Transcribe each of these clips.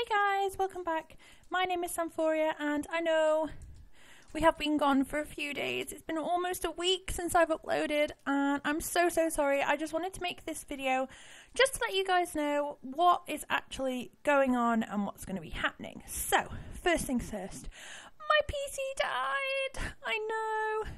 Hey guys, welcome back. My name is Samphorea, and I know we have been gone for a few days. It's been almost a week since I've uploaded, and I'm so so sorry. I just wanted to make this video just to let you guys know what is actually going on and what's going to be happening. So, first things first, my PC died. I know.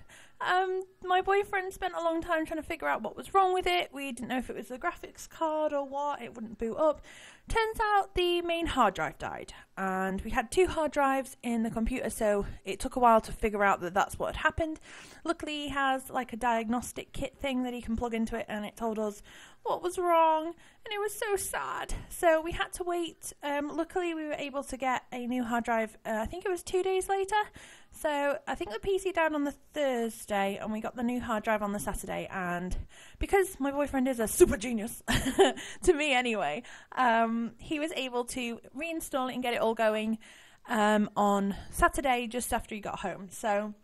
Um, my boyfriend spent a long time trying to figure out what was wrong with it. We didn't know if it was the graphics card or what. It wouldn't boot up. Turns out the main hard drive died, and we had two hard drives in the computer, so it took a while to figure out that that's what had happened. Luckily, he has like a diagnostic kit thing that he can plug into it, and it told us what was wrong, and it was so sad. So we had to wait. Um, luckily, we were able to get a new hard drive. Uh, I think it was two days later. So I think the PC died on the Thursday, and we got the new hard drive on the Saturday. And because my boyfriend is a super genius, to me anyway, um, he was able to reinstall it and get it all going um, on Saturday just after he got home. So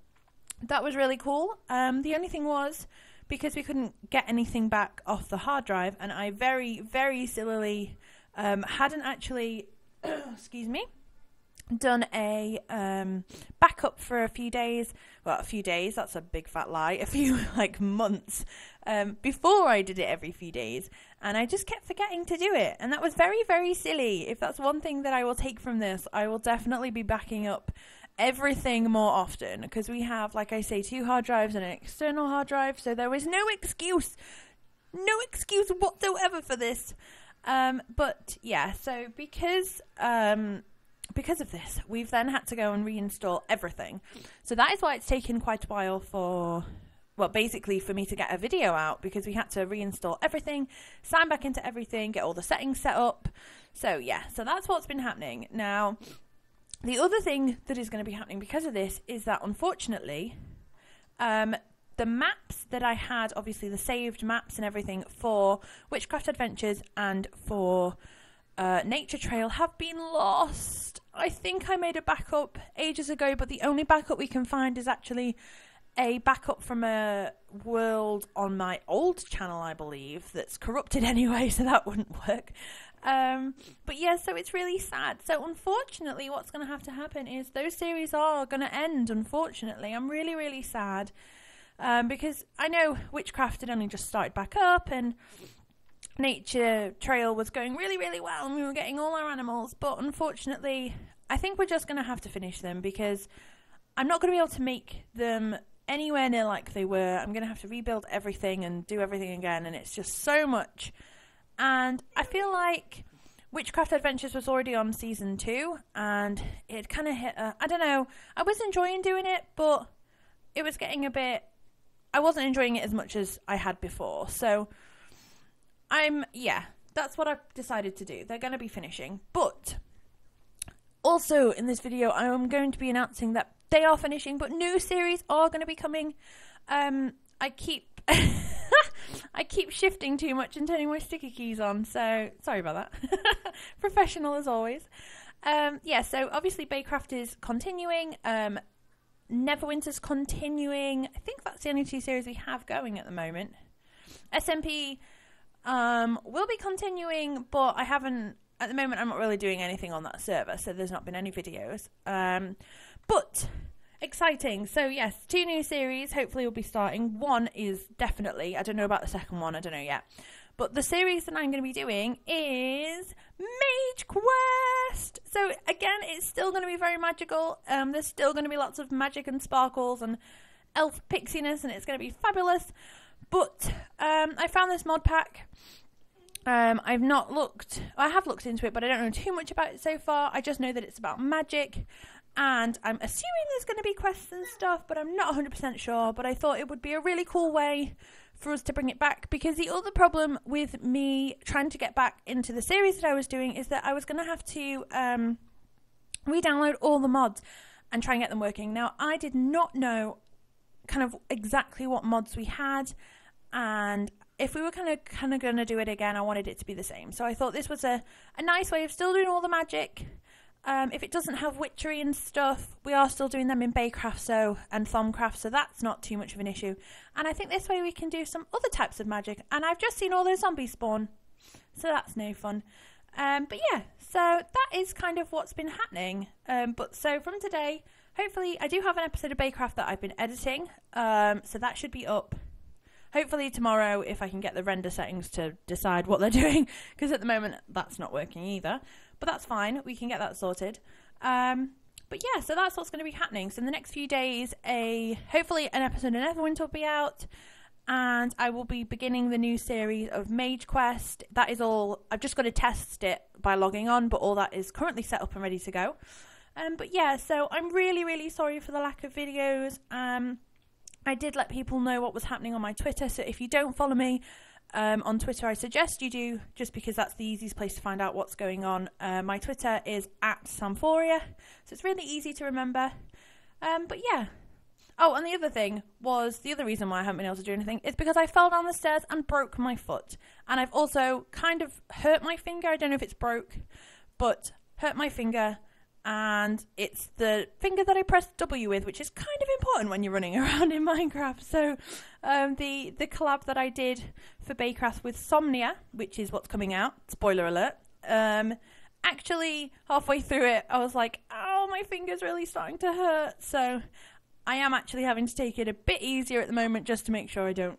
that was really cool. Um, the only thing was because we couldn't get anything back off the hard drive, and I very, very sillily um, hadn't actually, excuse me, done a um, backup for a few days. Well, a few days, that's a big fat lie. A few like months um, before I did it every few days. And I just kept forgetting to do it. And that was very, very silly. If that's one thing that I will take from this, I will definitely be backing up everything more often because we have, like I say, two hard drives and an external hard drive. So there was no excuse, no excuse whatsoever for this. Um, but yeah, so because um, because of this, we've then had to go and reinstall everything. So that is why it's taken quite a while for, well, basically for me to get a video out because we had to reinstall everything, sign back into everything, get all the settings set up. So yeah, so that's what's been happening. Now, the other thing that is going to be happening because of this is that unfortunately, um, the maps that I had, obviously the saved maps and everything for Witchcraft Adventures and for uh, Nature Trail have been lost. I think I made a backup ages ago, but the only backup we can find is actually a backup from a world on my old channel, I believe, that's corrupted anyway, so that wouldn't work. Um, but yeah, so it's really sad. So unfortunately, what's going to have to happen is those series are going to end. Unfortunately, I'm really, really sad um, because I know Witchcraft had only just started back up and Nature Trail was going really, really well, and we were getting all our animals. But unfortunately, I think we're just going to have to finish them because I'm not going to be able to make them anywhere near like they were. I'm going to have to rebuild everything and do everything again, and it's just so much. And I feel like Witchcraft Adventures was already on season two, and it kind of hit. I don't know. I was enjoying doing it, but it was getting a bit. I wasn't enjoying it as much as I had before. So I'm yeah, that's what I've decided to do. They're going to be finishing, but also in this video, I am going to be announcing that they are finishing, but new series are going to be coming. Um, I keep I keep shifting too much and turning my sticky keys on, so sorry about that. Professional as always. Um, yeah, so obviously Baycraft is continuing. Um, Neverwinter's continuing. I think that's the only two series we have going at the moment. SMP um, will be continuing, but I haven't at the moment. I'm not really doing anything on that server, so there's not been any videos. Um, but exciting. So yes, two new series. Hopefully, we'll be starting. One is definitely. I don't know about the second one. I don't know yet. But the series that I'm going to be doing is Mage Quest. So again, it's still going to be very magical. Um, there's still going to be lots of magic and sparkles and elf pixiness, and it's going to be fabulous. But um, I found this mod pack. Um, I've not looked. I have looked into it, but I don't know too much about it so far. I just know that it's about magic, and I'm assuming there's going to be quests and stuff, but I'm not 100% sure. But I thought it would be a really cool way for us to bring it back because the other problem with me trying to get back into the series that I was doing is that I was going to have to um, re-download all the mods and try and get them working. Now I did not know kind of exactly what mods we had and if we were kind of kind of going to do it again, I wanted it to be the same. So I thought this was a, a nice way of still doing all the magic. Um, if it doesn't have witchery and stuff, we are still doing them in Baycraft so and Thaumcraft, so that's not too much of an issue. And I think this way we can do some other types of magic. And I've just seen all those zombies spawn, so that's no fun. Um, but yeah, so that that is kind of what's been happening. Um, but so from today, hopefully, I do have an episode of Baycraft that I've been editing. Um, so that should be up. Hopefully tomorrow, if I can get the render settings to decide what they're doing, because at the moment that's not working either. But that's fine. We can get that sorted. Um, but yeah, so that's what's going to be happening. So in the next few days, a hopefully an episode of Neverwinter will be out, and I will be beginning the new series of Mage Quest. That is all. I've just got to test it by logging on, but all that is currently set up and ready to go. Um, but yeah, so I'm really, really sorry for the lack of videos. Um, I did let people know what was happening on my Twitter, so if you don't follow me, um, on Twitter, I suggest you do, just because that's the easiest place to find out what's going on. Uh, my Twitter is at Samphorea, so it's really easy to remember. Um, but yeah. Oh, and the other thing was the other reason why I haven't been able to do anything is because I fell down the stairs and broke my foot. And I've also kind of hurt my finger. I don't know if it's broke, but hurt my finger and it's the finger that I press W with, which is kind of important when you're running around in Minecraft. So, um, the the collab that I did for Bakecraft with Somnia, which is what's coming out. Spoiler alert. Um, actually, halfway through it, I was like, "Oh, my finger's really starting to hurt." So, I am actually having to take it a bit easier at the moment, just to make sure I don't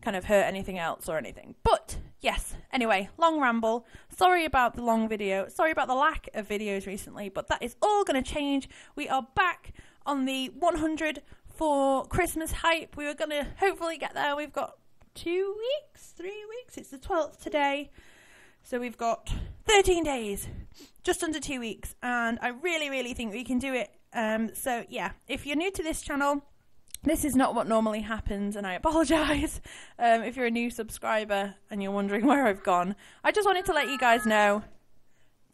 kind of hurt anything else or anything. But yes, anyway, long ramble. Sorry about the long video. Sorry about the lack of videos recently, but that is all going to change. We are back on the 100 for Christmas hype. We were going to hopefully get there. We've got two weeks, three weeks. It's the 12th today. So we've got 13 days, just under two weeks, and I really, really think we can do it. Um, so yeah, if you're new to this channel, this is not what normally happens, and I apologise um, if you're a new subscriber and you're wondering where I've gone. I just wanted to let you guys know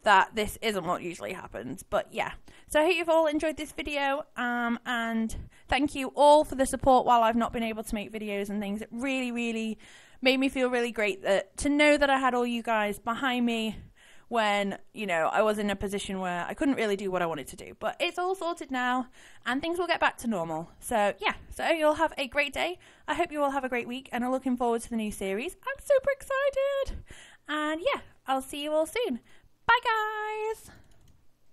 that this isn't what usually happens. But yeah, so I hope you've all enjoyed this video, um, and thank you all for the support while I've not been able to make videos and things. It really, really made me feel really great that to know that I had all you guys behind me when, you know, I was in a position where I couldn't really do what I wanted to do. But it's all sorted now and things will get back to normal. So, yeah, so you'll have a great day. I hope you all have a great week and are looking forward to the new series. I'm super excited. And yeah, I'll see you all soon. Bye, guys.